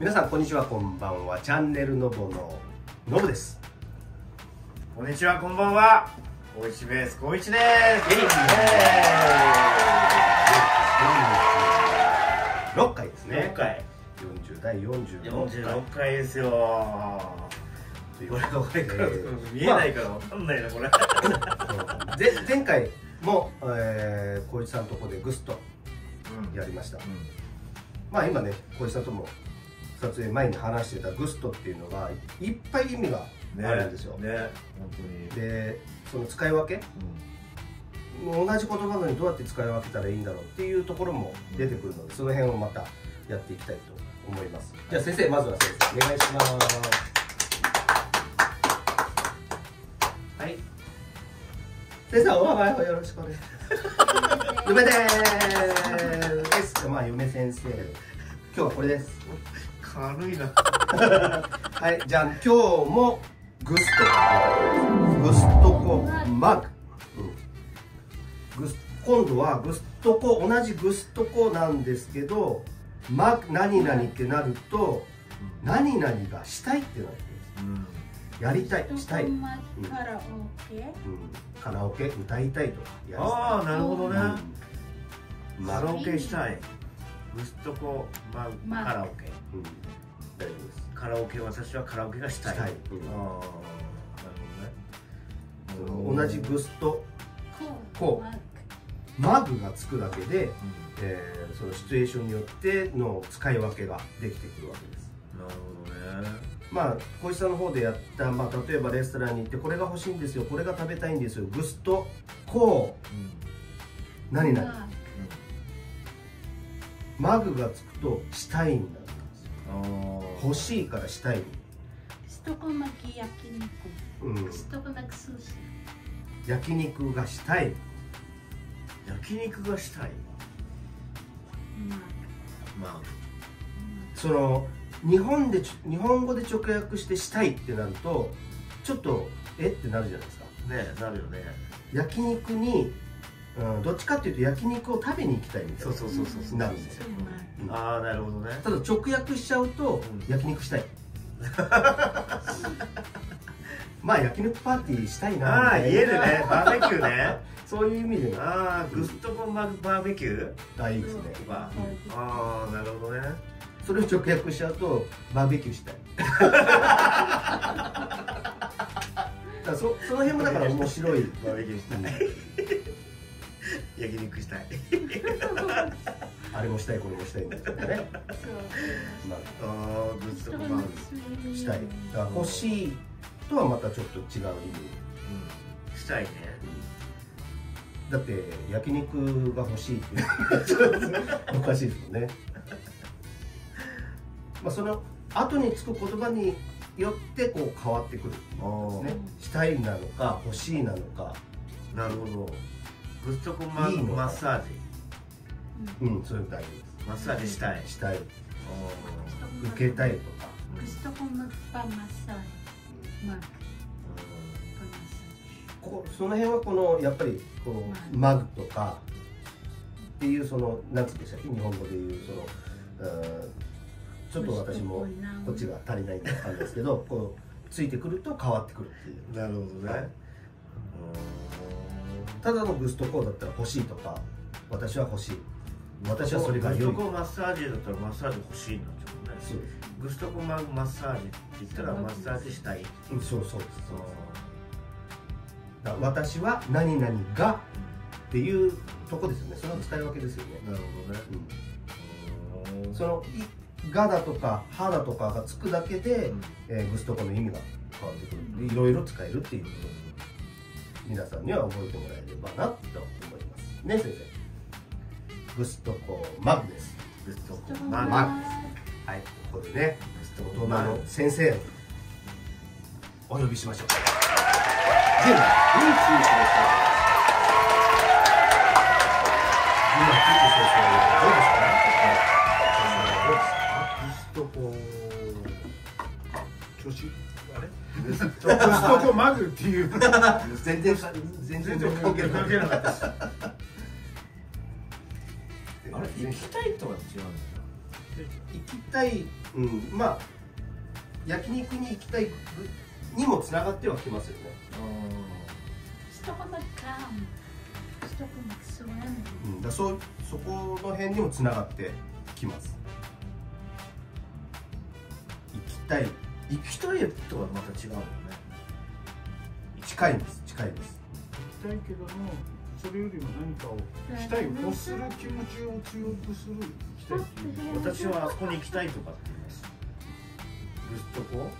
皆さんこんにちはこんばんはチャンネルのぼののぶですこんにちは、こんばんは。大石ベース、光一です。イエイ6回ですね6回。40第46回46回ですよ。これから、えー見えないからわかんないな、これ。前回もえー小、一さんとこでグストうんやりました、うまあ今ね小一さんとも撮影前に話してたグストっていうのがいっぱい意味がんあるんですよ、ね、ね本当に。でその使い分け？同じ言葉なのにどうやって使い分けたらいいんだろうっていうところも出てくるのでその辺をまたやっていきたいと思います。じゃあ先生まずは先生お願いします。はい。先生お名前をよろしくお願いします。嫁でーす。まあ嫁先生。今日はこれです軽いな。はいじゃあ今日もグスト。グストコマグ、うん、グス今度はグストコ同じグストコなんですけどマグ何々ってなると何々がしたいってなってるんです。やりたいしたい、うん、カラオケ？カラオケ歌いたいとかやりああ、なるほどね。うん。カラオケしたい。グストコ、ままカラオケ。うん。大丈夫です。カラオケ、私はカラオケがしたい。したい。うん。ああ、なるそほどね。の同じグスト。コこマグがつくだけで、えーそのシチュエーションによっての使い分けができてくるわけです。なるほどね。まあ小石さんの方でやった、まあ、例えばレストランに行ってこれが欲しいんですよこれが食べたいんですよ。グストこううん。何々。マグがつくとしたいんですよああ欲しいからしたい、ストコ巻き焼うん。肉、ストコ巻き寿司。焼肉がしたい焼肉がしたいままその日本でち日本語で直訳してしたいってなるとちょっとえ？ってなるじゃないですか。あねなるよね。焼肉に、うん、どっちかっていうと焼肉を食べに行きたいみたいな。そうそうそうそうなるんですよ。あああなるほどね。ただ直訳しちゃうと、うん焼肉したい。まあ焼肉パーティーしたいな。ああ家でね。バーベキューね。そういう意味で。ああグストコマバーベキュー？あいいですねああなるほどね。それを直訳しちゃうとバーベキューしたい。だそその辺もだから面白いバーベキューしたい焼肉したい。あれもしたいこれもしたいんですよね、そう。まあ。あグスストコトコマ巻きあ、したい。だから欲しいとはまたちょっと違う意味。うん。したいね。だって焼肉が欲しいって おかしいですもんね。まあその後につく言葉によってこう変わってくるっていうことですね。したいなのか欲しいなのか。なるほどグストコマいいのマッサージ。うん。それ大丈夫でマッサージしたい。すしたい。あ受けたいとか。ーグストコ巻きパマッサージ。マック。ここその辺はこのやっぱりこのマグとかっていうその何つうんでしたっけ？日本語でいうそのうんちょっと私もこっちが足りないんでわかんないですけどこうついてくると変わってくるっていう。なるほどねただのグストコーだったら欲しいとか私は欲しい。私はそれが良い。トコマッサージだったらマッサージ欲しいになっちゃうもんね。そうです。グストコママッサージって言ったらマッサージしたい。うんそう。そう。ですだ私は何々がっていうとこですよね。その使い分けですよね、なるほどね。うん。その「が」だとか「は」だとかがつくだけで、えーグストコの意味が変わってくるでいろいろ使えるっていうこと皆さんには覚えてもらえればなと思います。ね先生。グストコマグです。グストコストコマママはい。ここでねグスト大人の先生をお呼びしましょうジェンダー今キッズ先生どうですかねどうですか調子あれグストグストコマグっていう全然全然関係なかったですあれ行きたいとは違うんだ行きたいうんまあ焼肉に行きたいにもつながってはきますよね、Gusto ko mag-camp. Gusto ko mag-swim. うん、だそうそこの辺にもつながってきます行きたい行きたいとはまた違うもんね。近いんです近いです。行きたいけどもそれよりも何かをしたい欲する気持ちを強くする行きたいっていう私はあそこに行きたいとかって言いますグストコ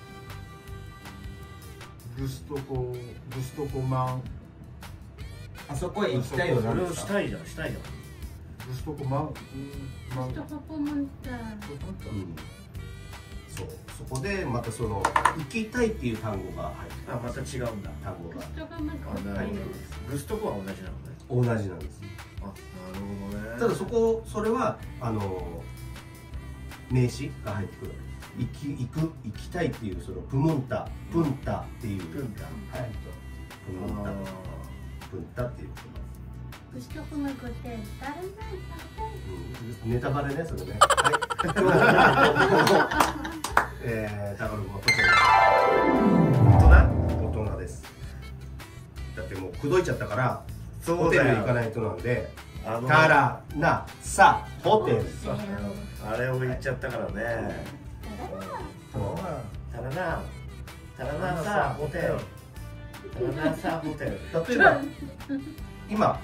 グストコグストコマン。あそこへ行きたいのそれをしたいじゃんしたいじゃんグストコマンマン Gusto ko pumunta. うんそう。そこでまたその行きたいっていう単語が入ってあまた違うんだ。単語が。あなるほ mag-hotel. ど。グストコは同じなのね。同じなんです。あなるほどね。ただそこそれはあの名詞が入ってくる行き行く行きたいっていうそのプムンタプンタっていう。プンタ。はい。プムンタ。あプンタっていうこと Tatay. うん。ネタバレねそれねはいえー、高野君ホテー大人ル大人。です。だってもう口説いちゃったからそホテル行かいないとなんで。あのタラナサホテル.あれを言っちゃったからね.タラナタラナさホテル。タラナさホテル。例えば今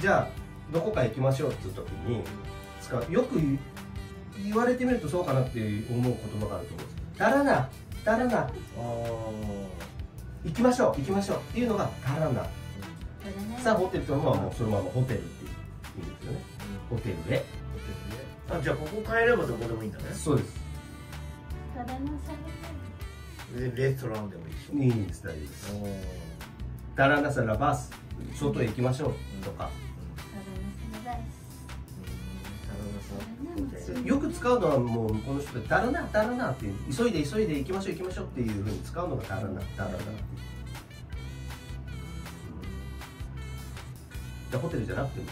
じゃあどこか行きましょうっていう時に使うよく言言われてみるとそうかなって思う言葉があると思うんです「だらなだらな。あ行きましょう行きましょう」っていうのが「だらな」.さあホテルっていうのはもうそのままホテルっていう意味ですよね。ホテルへ。あじゃあここ帰ればどこでもいいんだね。そうです.でレストランでもいいでし。ょいいんです大丈夫です。だらなさらバス。外へ行きましょうとか。Tara na よく使うのはもうこの人で「だらなだらな」っていう急いで急いで行きましょう行きましょうっていうふうに使うのが「だらなだらな」っていうでホテルじゃなくても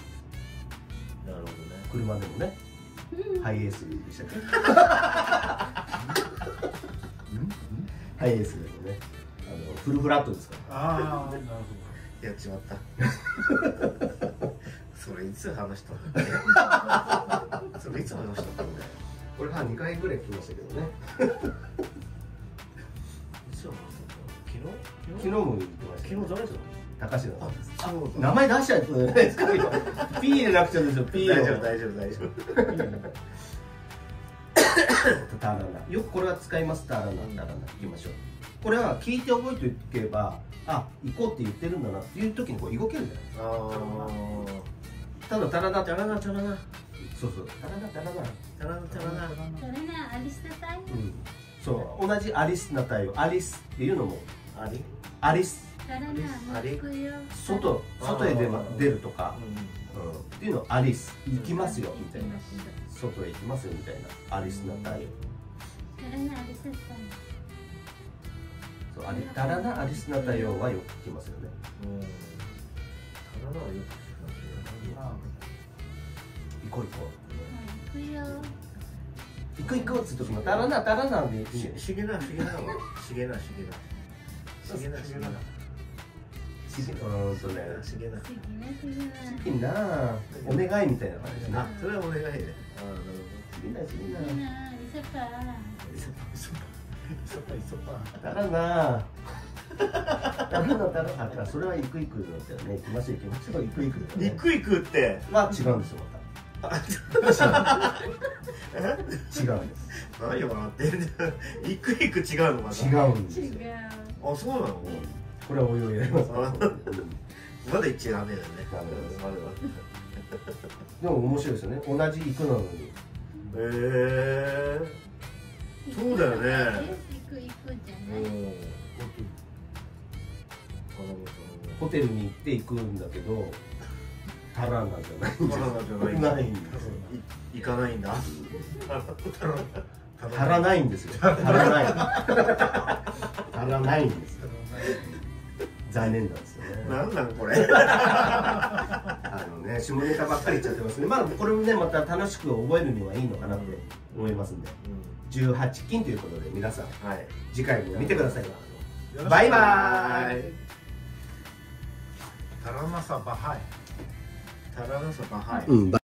なるほどね車でもねハイエースでしたっけハイエースでもねあのフルフラットですからああなるほやっちまったそれいつ話したん。だっけそれいつ話したんだよこれは2回ぐらい来ましたけどね。いつ話したんだ昨日？昨日も言ってました昨日誰と高橋のあそう名前出しちゃうとじゃないですか？今。ピー入れなくちゃで大丈夫大丈夫大丈夫タラナよ。くこれは使いますタラナタラナ行きましょう。これは聞いて覚えておけばあ行こうって言ってるんだなっていう時にこう動けるじゃないですあかただタラナあタラナタラナそうそう。タラナタラナタラナタラナ Tara na, alis na tayo. うん。そう。同じアリスな対応アリスっていうのも。ありアリス.外外へ出,、出るとか、ううん、っていうのをアリス行きますよみたいな。外へ行きますよみたいな。アリスな対応 na, alis na tayo. そうアリタラナアリスな対応はよく聞きますよね。んうん。タラナはよく聞きますよ行こう行こ.う。行く行くっつう時もタラナタラナでいいんだよししげなしげなは。しげなしげな。しげなしげな。しげな。na, sige na. いいなあお願いみたいな感じですね。あそれはお願いね。ああなるいいな次な Sige na, isa pa. ほどそそぱそぱタラナタラナタラナあそれは行く行くだったよね。行きましょう行きましょう行く行く行く行くって。は違うんですよまた 違うんです。何を笑ってんじゃん行く行く違うのまだ違う。んです.あそうなの？これはおいおいやります。あまだ言っちゃダメだよね。ダメだ。でも面白いですよね。同じ行くなのに。へえ。そうだよね。Iku-iku じゃうん。ない。ホテルに行って行くんだけどタラナじゃないんタラナじゃない。ないんです行かないんだ。足らないんですよ。足らない足らないんですよ。残念なんですよね。なんなんこれ。あのね下ネタばっかり言っちゃってますね。まあこれもねまた楽しく覚えるにはいいのかなって思いますんで。18金ということで皆さん。はい。次回も見てください。バイバーイ。タラナサバハイタラナサバハイうん